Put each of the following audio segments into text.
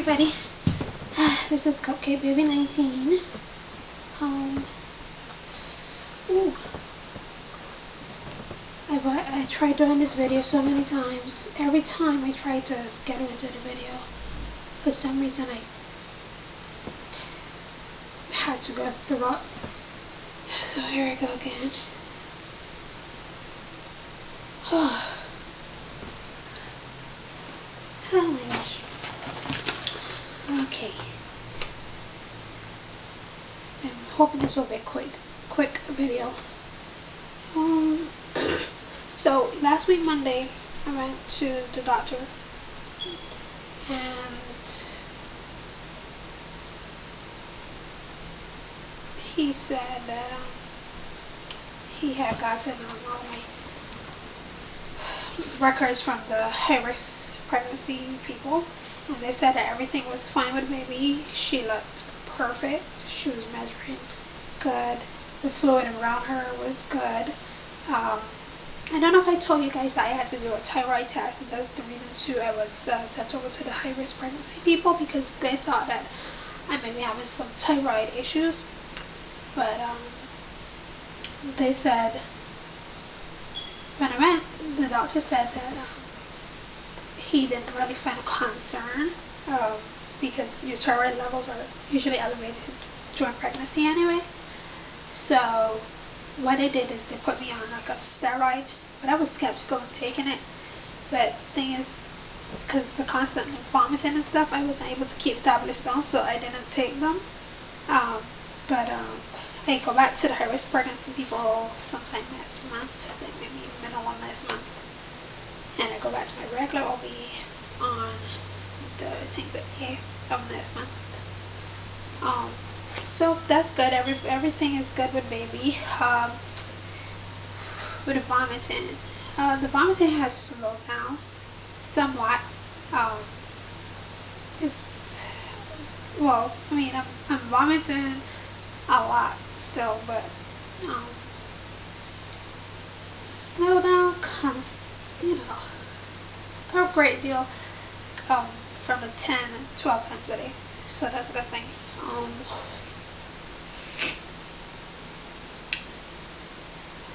everybody. This is Cupcake Baby 19. Um, ooh. I, I tried doing this video so many times. Every time I tried to get into the video, for some reason I had to go through it. So here I go again. oh my gosh. Okay. I'm hoping this will be a quick, quick video. Um, so last week Monday, I went to the doctor, and he said that um, he had gotten um, all my records from the high-risk pregnancy people they said that everything was fine with baby. She looked perfect. She was measuring good. The fluid around her was good. Um, I don't know if I told you guys that I had to do a thyroid test and that's the reason too I was uh, sent over to the high risk pregnancy people because they thought that I may be having some thyroid issues but um, they said when I went the doctor said that um, he didn't really find concern um, because your thyroid levels are usually elevated during pregnancy anyway. So what they did is they put me on like a steroid, but I was skeptical of taking it. But thing is, because the constant vomiting and stuff, I wasn't able to keep tablets down, so I didn't take them. Um, but um, I go back to the high-risk pregnancy people sometime next month, I think maybe middle of next month and I go back to my regular OB on the I think the 8th of next month. Um, so that's good. Every everything is good with baby. Um, with the vomiting, uh, the vomiting has slowed down somewhat. Um, it's well, I mean, I'm I'm vomiting a lot still, but um, slow down you know, a great deal um, from the 10 and 12 times a day. So that's a good thing. Um,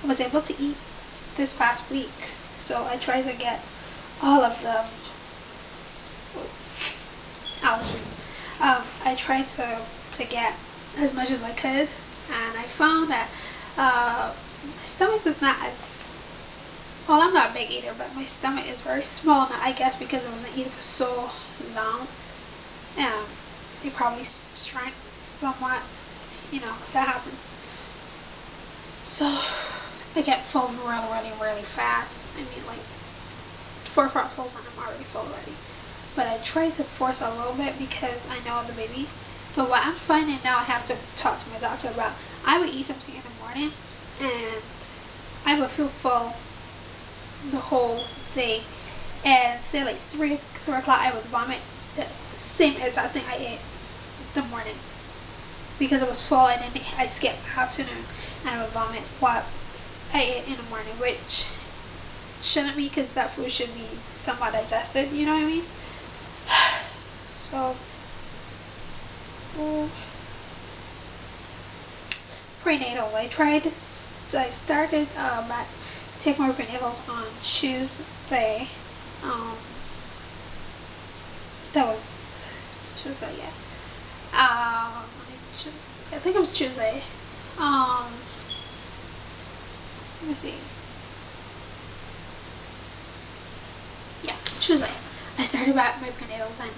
I was able to eat this past week. So I tried to get all of the allergies. Um, I tried to, to get as much as I could and I found that uh, my stomach is not as well, I'm not a big eater, but my stomach is very small now, I guess because I wasn't eating for so long. Um, it probably shrank somewhat, you know, that happens. So, I get full really, really, really fast. I mean, like, four frontfuls and I'm already full already. But I try to force a little bit because I know the baby. But what I'm finding now I have to talk to my doctor about, I would eat something in the morning and I would feel full the whole day. And say like 3, 3 o'clock I would vomit the same as I think I ate the morning. Because I was full and then I skipped afternoon and I would vomit what I ate in the morning which shouldn't be because that food should be somewhat digested you know what I mean? So prenatal I tried I started um, take my prenatals on Tuesday. Um, that was Tuesday, yeah. Um, I think it was Tuesday. Um, let me see. Yeah, Tuesday. I started back my prenatals and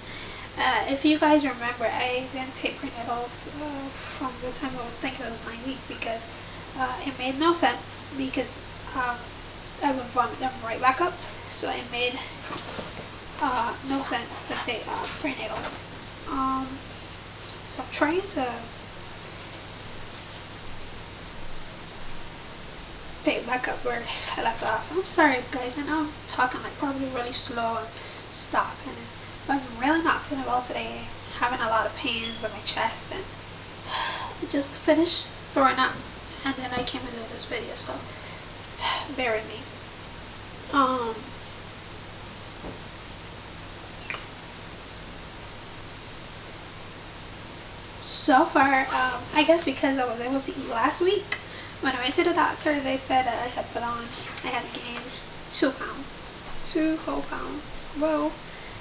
uh, if you guys remember, I didn't take prenatals uh, from the time I thinking it was 9 weeks because uh, it made no sense because um, I would vomit them right back up. So it made uh, no sense to take uh, prenatals. Um, so I'm trying to pick back up where I left off. I'm sorry guys, I know I'm talking like probably really slow and stopping. But I'm really not feeling well today. Having a lot of pains in my chest and I just finished throwing up and then I came into this video so bear with me. Um, so far, um, I guess because I was able to eat last week, when I went to the doctor, they said that I had put on, I had gained two pounds, two whole pounds, well,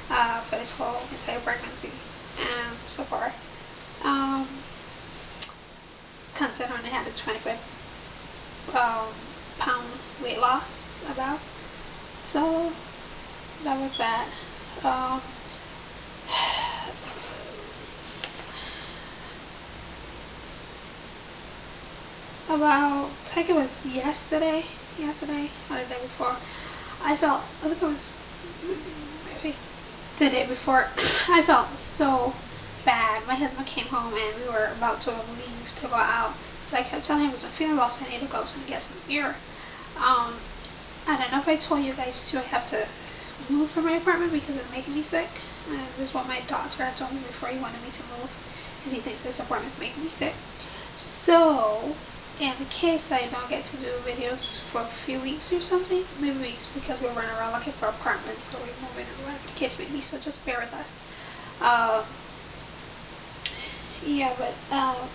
uh, for this whole entire pregnancy, um, so far. Um, considering I had a 25 um, pound weight loss about. So that was that. Um, about, I think it was yesterday, yesterday or the day before, I felt, I think it was maybe the day before, I felt so bad. My husband came home and we were about to leave to go out. So I kept telling him it was a well, so I need to go so get some air. Um, I don't know if I told you guys too, I have to move from my apartment because it's making me sick. And this is what my doctor had told me before he wanted me to move because he thinks this apartment is making me sick. So, in the case I don't get to do videos for a few weeks or something, maybe weeks because we're running around looking for apartments or we're moving whatever the case may be, so just bear with us. Um, yeah, but uh,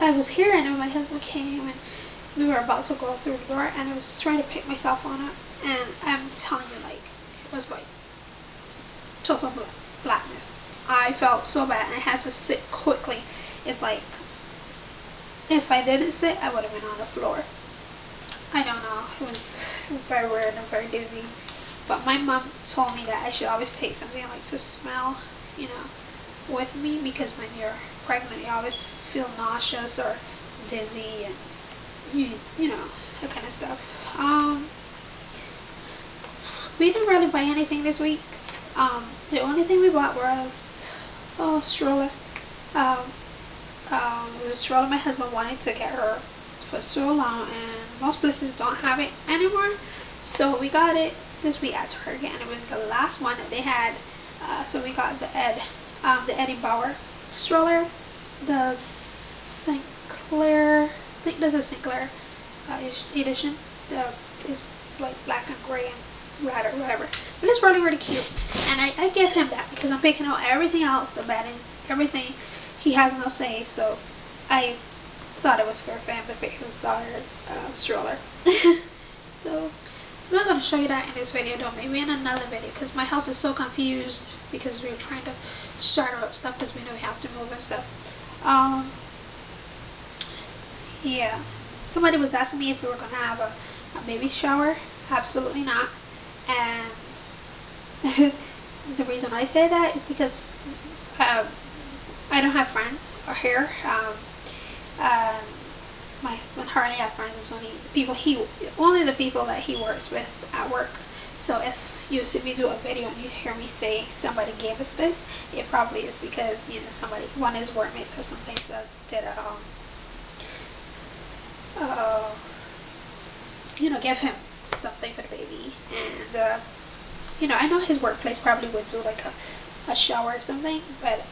I was here and my husband came and we were about to go through the door and I was trying to pick myself on it and I'm telling you like it was like total blackness. I felt so bad and I had to sit quickly. It's like if I didn't sit, I would have been on the floor. I don't know. It was very weird and very dizzy. But my mom told me that I should always take something like to smell, you know, with me because when you're pregnant, you always feel nauseous or dizzy and you, you know, that kind of stuff. Um, we didn't really buy anything this week. Um, the only thing we bought was, oh, stroller. Um, um, was stroller my husband wanted to get her for so long and most places don't have it anymore so we got it this week at Target and it was the last one that they had uh, so we got the Ed um, the Eddie Bauer stroller the Sinclair I think there's a Sinclair uh, edition the is like black and gray and red or whatever. But it's really really cute. And I, I give him that because I'm picking out everything else the beddings everything he has no say, so I thought it was fair for him to pick his daughter's uh, stroller. so I'm not going to show you that in this video though, maybe in another video because my house is so confused because we are trying to start out stuff because we know we have to move and stuff. Um, yeah. Somebody was asking me if we were going to have a, a baby shower. Absolutely not. And the reason I say that is because uh, I don't have friends or here. Um, um, my husband hardly have friends. It's only the people he, only the people that he works with at work. So if you see me do a video and you hear me say somebody gave us this, it probably is because you know somebody, one of his workmates or something did a, um, uh, you know, give him something for the baby. And uh, you know, I know his workplace probably would do like a, a shower or something, but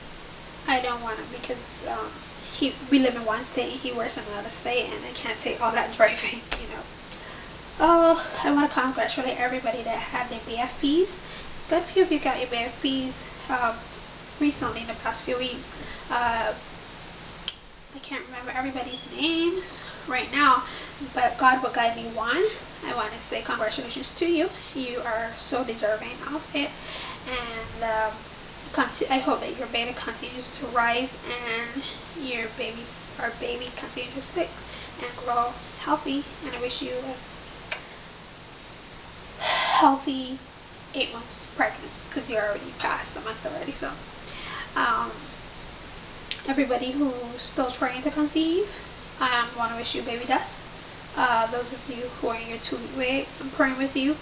I don't want to because um, he we live in one state he works in another state and I can't take all that driving you know. Oh I want to congratulate everybody that had their BFPs good few of you got your BFPs um, recently in the past few weeks. Uh, I can't remember everybody's names right now but God will guide me one. I want to say congratulations to you. You are so deserving of it. And um, I hope that your baby continues to rise and baby's our baby continues to stick and grow healthy. And I wish you a healthy eight months pregnant because you're already past a month already so um, everybody who's still trying to conceive I um, want to wish you baby dust. Uh, those of you who are in your two week wait I'm praying with you.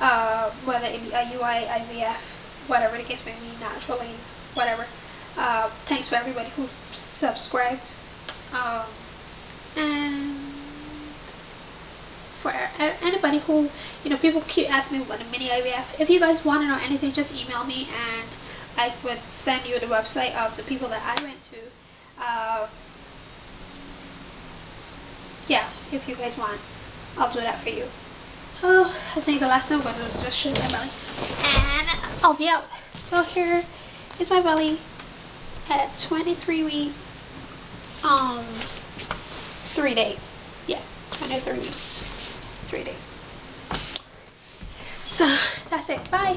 Uh, whether it be IUI, IVF whatever the case may be, naturally, whatever. Uh, thanks for everybody who subscribed. Um, and for anybody who, you know, people keep asking me what a mini IVF. If you guys want to know anything, just email me and I would send you the website of the people that I went to. Uh, yeah, if you guys want, I'll do that for you. Oh, I think the last thing I'm going to do is just show my belly. And I'll be out. So here is my belly. At 23 weeks, um, three days. Yeah, 23 weeks, three days. So that's it. Bye.